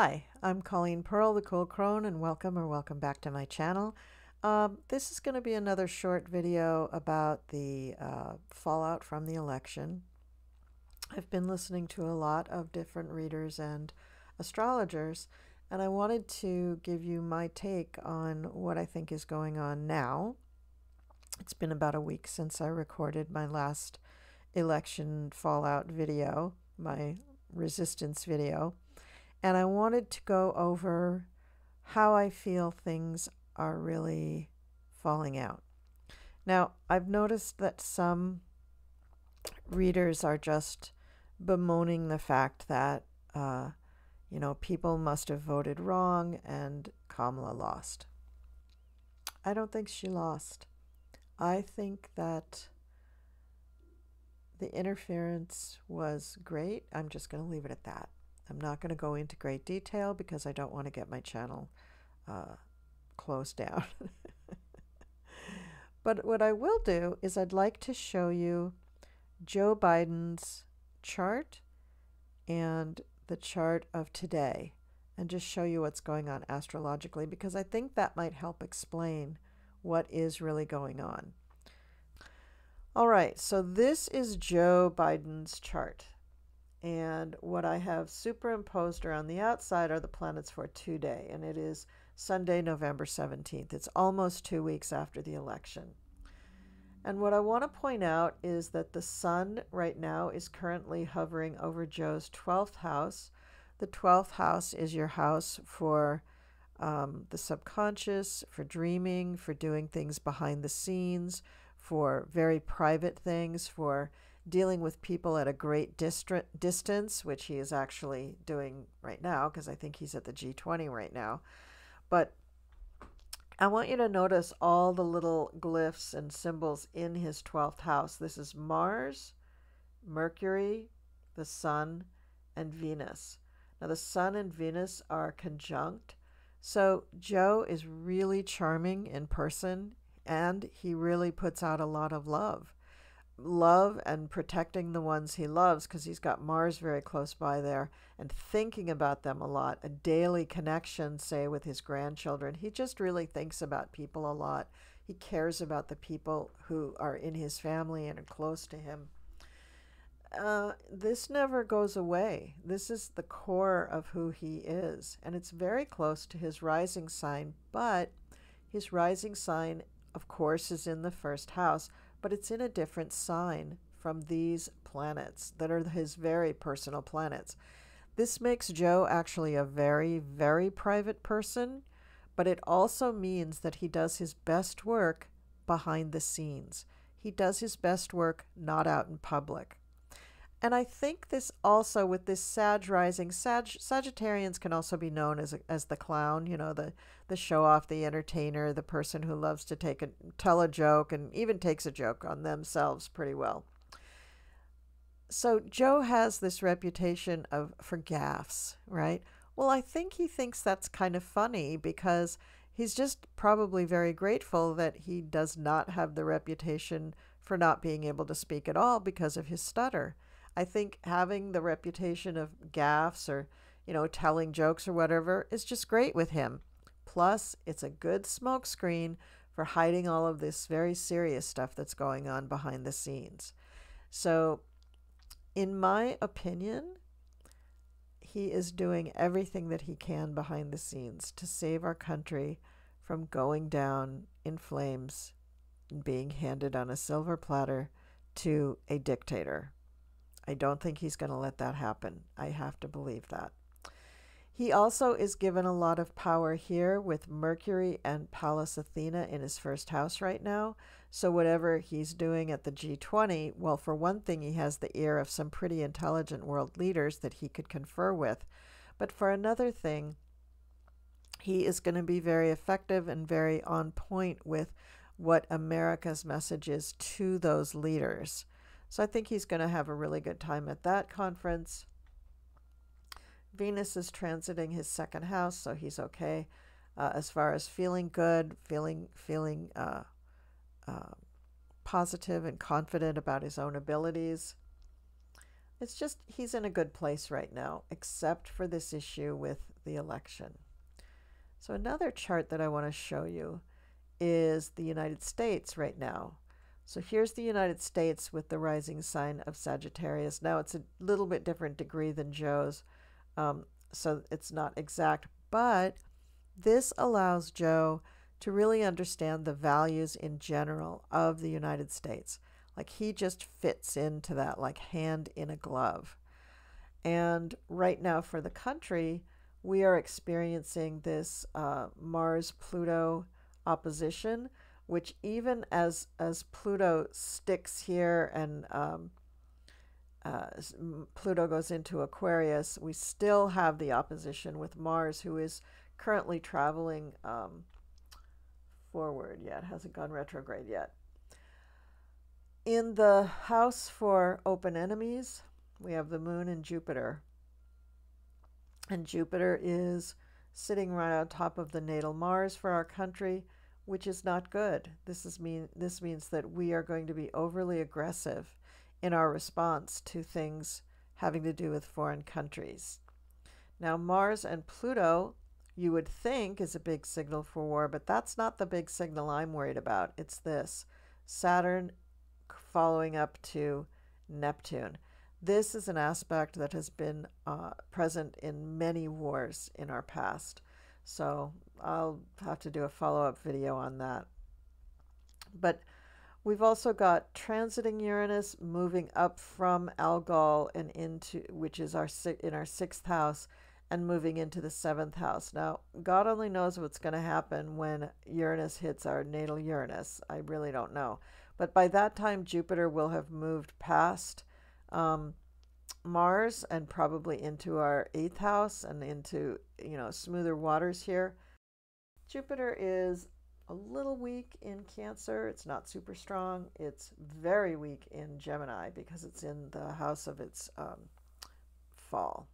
Hi, I'm Colleen Pearl, the Cool Crone, and welcome or welcome back to my channel. Um, this is going to be another short video about the uh, fallout from the election. I've been listening to a lot of different readers and astrologers, and I wanted to give you my take on what I think is going on now. It's been about a week since I recorded my last election fallout video, my resistance video. And I wanted to go over how I feel things are really falling out. Now, I've noticed that some readers are just bemoaning the fact that, uh, you know, people must have voted wrong and Kamala lost. I don't think she lost. I think that the interference was great. I'm just going to leave it at that. I'm not going to go into great detail because I don't want to get my channel uh, closed down. but what I will do is I'd like to show you Joe Biden's chart and the chart of today and just show you what's going on astrologically because I think that might help explain what is really going on. All right, so this is Joe Biden's chart. And what I have superimposed around the outside are the planets for today, and it is Sunday, November 17th. It's almost two weeks after the election. And what I want to point out is that the sun right now is currently hovering over Joe's 12th house. The 12th house is your house for um, the subconscious, for dreaming, for doing things behind the scenes, for very private things, for dealing with people at a great distance, which he is actually doing right now because I think he's at the G20 right now. But I want you to notice all the little glyphs and symbols in his 12th house. This is Mars, Mercury, the Sun, and Venus. Now, the Sun and Venus are conjunct. So, Joe is really charming in person and he really puts out a lot of love love and protecting the ones he loves because he's got Mars very close by there and thinking about them a lot, a daily connection, say, with his grandchildren. He just really thinks about people a lot. He cares about the people who are in his family and are close to him. Uh, this never goes away. This is the core of who he is, and it's very close to his rising sign, but his rising sign, of course, is in the first house but it's in a different sign from these planets that are his very personal planets. This makes Joe actually a very, very private person, but it also means that he does his best work behind the scenes. He does his best work not out in public. And I think this also with this Sag rising, Sag, Sagittarians can also be known as as the clown, you know, the the show off, the entertainer, the person who loves to take a tell a joke and even takes a joke on themselves pretty well. So Joe has this reputation of for gaffes, right? Well, I think he thinks that's kind of funny because he's just probably very grateful that he does not have the reputation for not being able to speak at all because of his stutter. I think having the reputation of gaffes or, you know, telling jokes or whatever is just great with him. Plus, it's a good smokescreen for hiding all of this very serious stuff that's going on behind the scenes. So, in my opinion, he is doing everything that he can behind the scenes to save our country from going down in flames and being handed on a silver platter to a dictator. I don't think he's going to let that happen. I have to believe that. He also is given a lot of power here with Mercury and Pallas Athena in his first house right now. So, whatever he's doing at the G20, well, for one thing, he has the ear of some pretty intelligent world leaders that he could confer with. But for another thing, he is going to be very effective and very on point with what America's message is to those leaders. So I think he's going to have a really good time at that conference. Venus is transiting his second house, so he's okay uh, as far as feeling good, feeling feeling uh, uh, positive and confident about his own abilities. It's just he's in a good place right now, except for this issue with the election. So, another chart that I want to show you is the United States right now. So, here's the United States with the rising sign of Sagittarius. Now, it's a little bit different degree than Joe's, um, so it's not exact, but this allows Joe to really understand the values in general of the United States. Like he just fits into that like hand in a glove. And right now for the country, we are experiencing this uh, Mars Pluto opposition, which even as as Pluto sticks here and um, uh, Pluto goes into Aquarius, we still have the opposition with Mars, who is currently traveling um, forward yet, hasn't gone retrograde yet. In the house for open enemies, we have the moon and Jupiter. And Jupiter is sitting right on top of the natal Mars for our country, which is not good. This is mean this means that we are going to be overly aggressive in our response to things having to do with foreign countries. Now Mars and Pluto you would think is a big signal for war, but that's not the big signal I'm worried about. It's this Saturn following up to Neptune. This is an aspect that has been uh, present in many wars in our past. So I'll have to do a follow up video on that. But we've also got transiting Uranus moving up from Algol and into, which is our in our sixth house, and moving into the seventh house. Now, God only knows what's going to happen when Uranus hits our natal Uranus. I really don't know. But by that time, Jupiter will have moved past um, Mars and probably into our eighth house and into, you know, smoother waters here. Jupiter is a little weak in Cancer. It's not super strong. It's very weak in Gemini because it's in the house of its um, fall.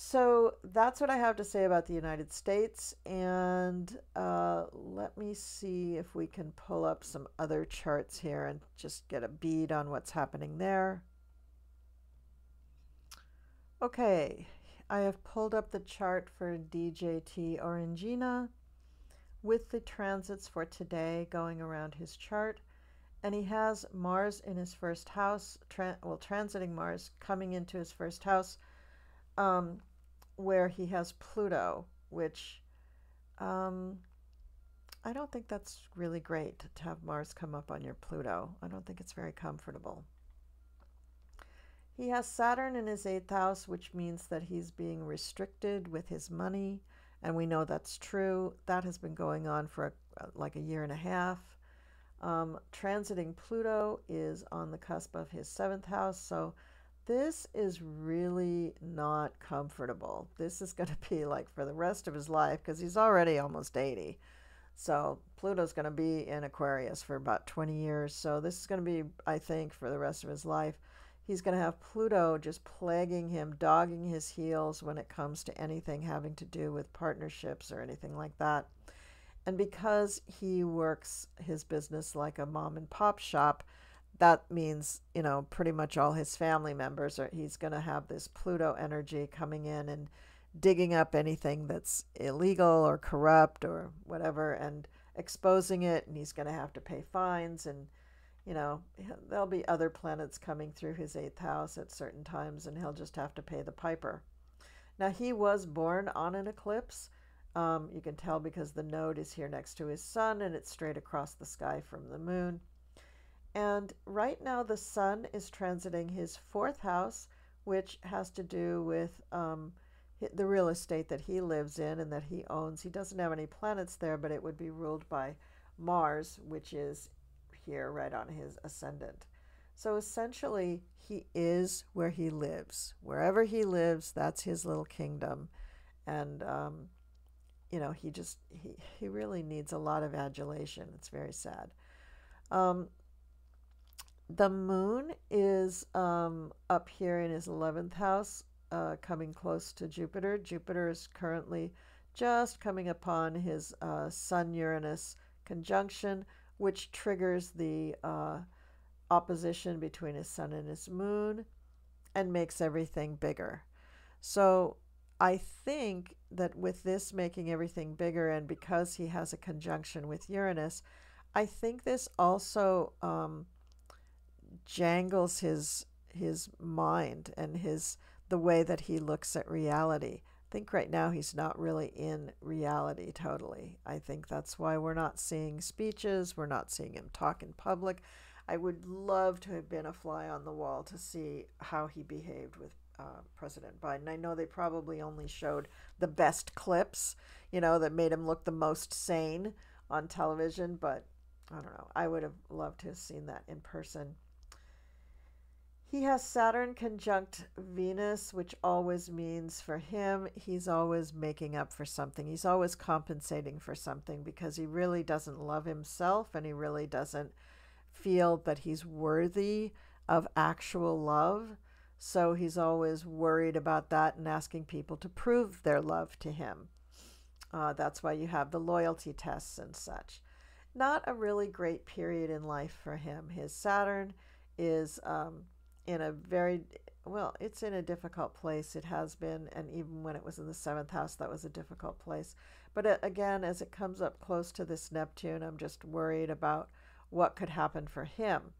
So that's what I have to say about the United States. And uh, let me see if we can pull up some other charts here and just get a bead on what's happening there. Okay, I have pulled up the chart for DJT Orangina with the transits for today going around his chart. And he has Mars in his first house, tra well, transiting Mars, coming into his first house. Um, where he has Pluto, which um, I don't think that's really great to have Mars come up on your Pluto. I don't think it's very comfortable. He has Saturn in his eighth house, which means that he's being restricted with his money. And we know that's true. That has been going on for a, like a year and a half. Um, transiting Pluto is on the cusp of his seventh house. So this is really not comfortable. This is going to be like for the rest of his life because he's already almost 80. So Pluto's going to be in Aquarius for about 20 years. So this is going to be, I think, for the rest of his life. He's going to have Pluto just plaguing him, dogging his heels when it comes to anything having to do with partnerships or anything like that. And because he works his business like a mom and pop shop, that means you know pretty much all his family members are he's going to have this pluto energy coming in and digging up anything that's illegal or corrupt or whatever and exposing it and he's going to have to pay fines and you know there'll be other planets coming through his eighth house at certain times and he'll just have to pay the piper. Now he was born on an eclipse. Um, you can tell because the node is here next to his sun and it's straight across the sky from the moon. And right now, the sun is transiting his fourth house, which has to do with um, the real estate that he lives in and that he owns. He doesn't have any planets there, but it would be ruled by Mars, which is here right on his ascendant. So essentially, he is where he lives. Wherever he lives, that's his little kingdom. And, um, you know, he just, he, he really needs a lot of adulation. It's very sad. Um, the moon is um, up here in his 11th house, uh, coming close to Jupiter. Jupiter is currently just coming upon his uh, Sun Uranus conjunction, which triggers the uh, opposition between his Sun and his Moon and makes everything bigger. So I think that with this making everything bigger and because he has a conjunction with Uranus, I think this also um, jangles his his mind and his the way that he looks at reality. I think right now he's not really in reality totally. I think that's why we're not seeing speeches, we're not seeing him talk in public. I would love to have been a fly on the wall to see how he behaved with uh, President Biden. I know they probably only showed the best clips, you know, that made him look the most sane on television, but I don't know. I would have loved to have seen that in person. He has Saturn conjunct Venus, which always means for him, he's always making up for something. He's always compensating for something because he really doesn't love himself and he really doesn't feel that he's worthy of actual love. So he's always worried about that and asking people to prove their love to him. Uh, that's why you have the loyalty tests and such. Not a really great period in life for him. His Saturn is. Um, in a very well, it's in a difficult place. It has been, and even when it was in the seventh house, that was a difficult place. But uh, again, as it comes up close to this Neptune, I'm just worried about what could happen for him.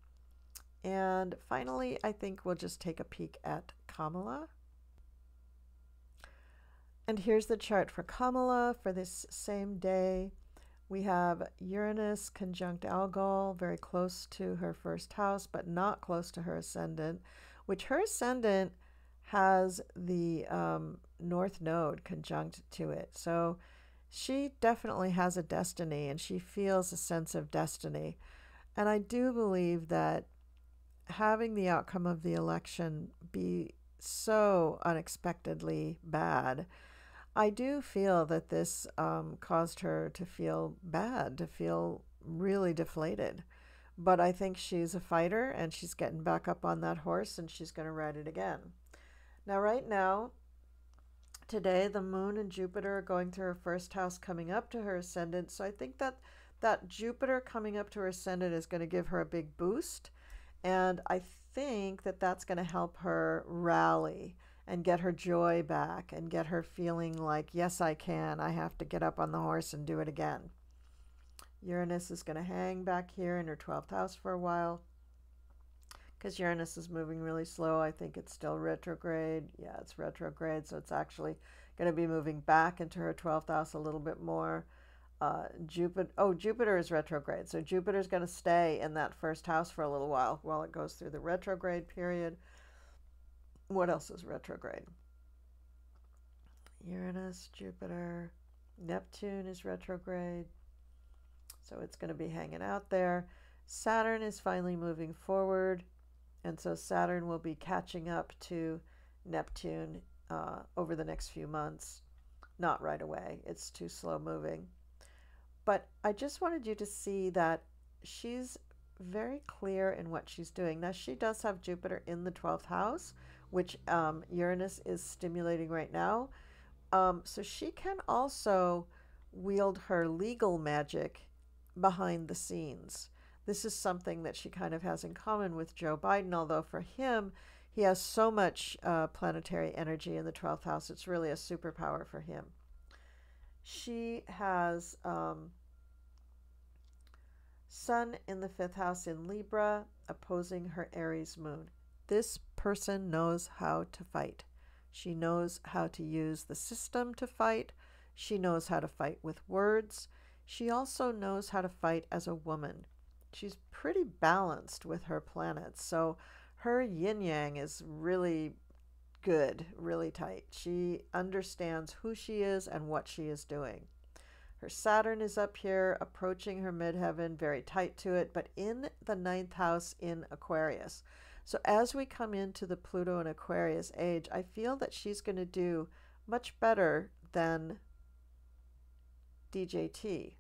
And finally, I think we'll just take a peek at Kamala. And here's the chart for Kamala for this same day. We have Uranus conjunct Algol, very close to her first house, but not close to her ascendant, which her ascendant has the um, North Node conjunct to it. So she definitely has a destiny and she feels a sense of destiny. And I do believe that having the outcome of the election be so unexpectedly bad I do feel that this um, caused her to feel bad, to feel really deflated. But I think she's a fighter and she's getting back up on that horse and she's going to ride it again. Now, right now, today, the moon and Jupiter are going through her first house, coming up to her ascendant. So I think that that Jupiter coming up to her ascendant is going to give her a big boost. And I think that that's going to help her rally and get her joy back and get her feeling like, yes, I can. I have to get up on the horse and do it again. Uranus is going to hang back here in her 12th house for a while because Uranus is moving really slow. I think it's still retrograde. Yeah, it's retrograde, so it's actually going to be moving back into her 12th house a little bit more. Uh, Jupiter, oh, Jupiter is retrograde, so Jupiter is going to stay in that first house for a little while while it goes through the retrograde period. What else is retrograde? Uranus, Jupiter, Neptune is retrograde. So it's going to be hanging out there. Saturn is finally moving forward. And so Saturn will be catching up to Neptune uh, over the next few months. Not right away, it's too slow moving. But I just wanted you to see that she's very clear in what she's doing. Now, she does have Jupiter in the 12th house, which um, Uranus is stimulating right now. Um, so she can also wield her legal magic behind the scenes. This is something that she kind of has in common with Joe Biden, although for him, he has so much uh, planetary energy in the 12th house, it's really a superpower for him. She has um, Sun in the fifth house in Libra, opposing her Aries moon. This person knows how to fight. She knows how to use the system to fight. She knows how to fight with words. She also knows how to fight as a woman. She's pretty balanced with her planets. So her yin yang is really good, really tight. She understands who she is and what she is doing. Her Saturn is up here, approaching her midheaven, very tight to it, but in the ninth house in Aquarius. So as we come into the Pluto and Aquarius age, I feel that she's going to do much better than DJT.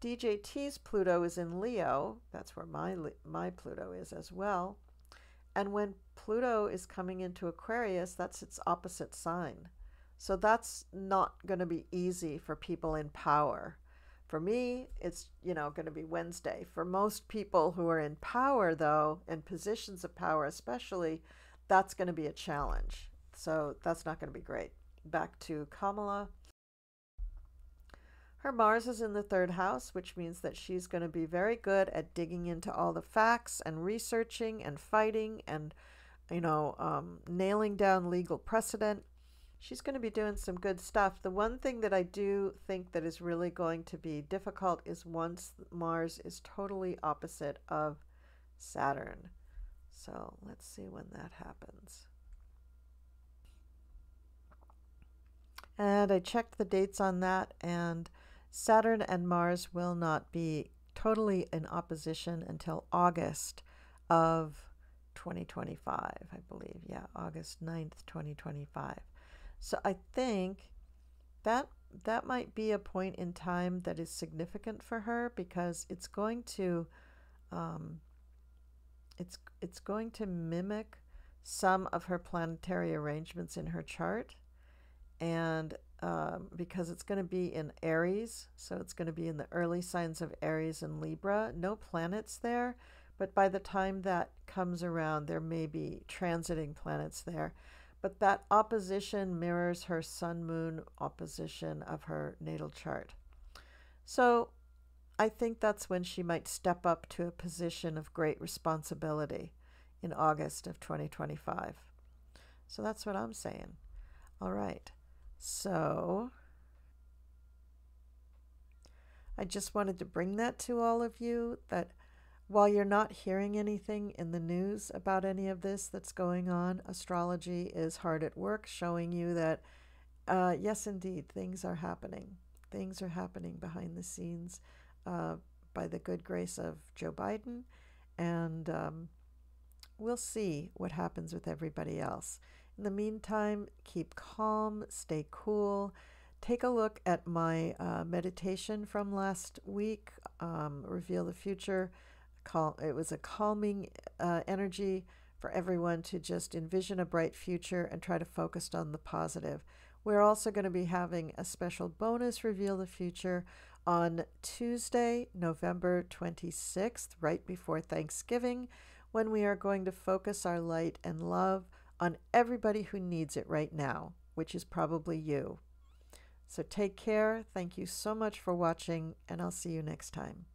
DJT's Pluto is in Leo. That's where my my Pluto is as well. And when Pluto is coming into Aquarius, that's its opposite sign. So that's not going to be easy for people in power. For me, it's, you know, going to be Wednesday. For most people who are in power, though, in positions of power especially, that's going to be a challenge. So that's not going to be great. back to Kamala. Her Mars is in the third house, which means that she's going to be very good at digging into all the facts and researching and fighting and, you know, um, nailing down legal precedent. She's going to be doing some good stuff. The one thing that I do think that is really going to be difficult is once Mars is totally opposite of Saturn. So let's see when that happens. And I checked the dates on that, and Saturn and Mars will not be totally in opposition until August of 2025, I believe. Yeah, August 9th, 2025. So I think that that might be a point in time that is significant for her because it's going to um, it's it's going to mimic some of her planetary arrangements in her chart and um, because it's going to be in Aries, so it's going to be in the early signs of Aries and Libra. No planets there, but by the time that comes around, there may be transiting planets there. But that opposition mirrors her Sun Moon opposition of her natal chart. So I think that's when she might step up to a position of great responsibility in August of 2025. So that's what I'm saying. All right. So I just wanted to bring that to all of you that while you're not hearing anything in the news about any of this that's going on, astrology is hard at work showing you that, uh, yes, indeed, things are happening. Things are happening behind the scenes uh, by the good grace of Joe Biden. And um, we'll see what happens with everybody else. In the meantime, keep calm, stay cool. Take a look at my uh, meditation from last week, um, Reveal the Future. Cal- it was a calming uh, energy for everyone to just envision a bright future and try to focus on the positive. We're also going to be having a special bonus Reveal the Future on Tuesday, November 26th, right before Thanksgiving, when we are going to focus our light and love on everybody who needs it right now, which is probably you. So take care. Thank you so much for watching, and I'll see you next time.